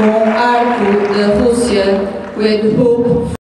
from could to the with hope.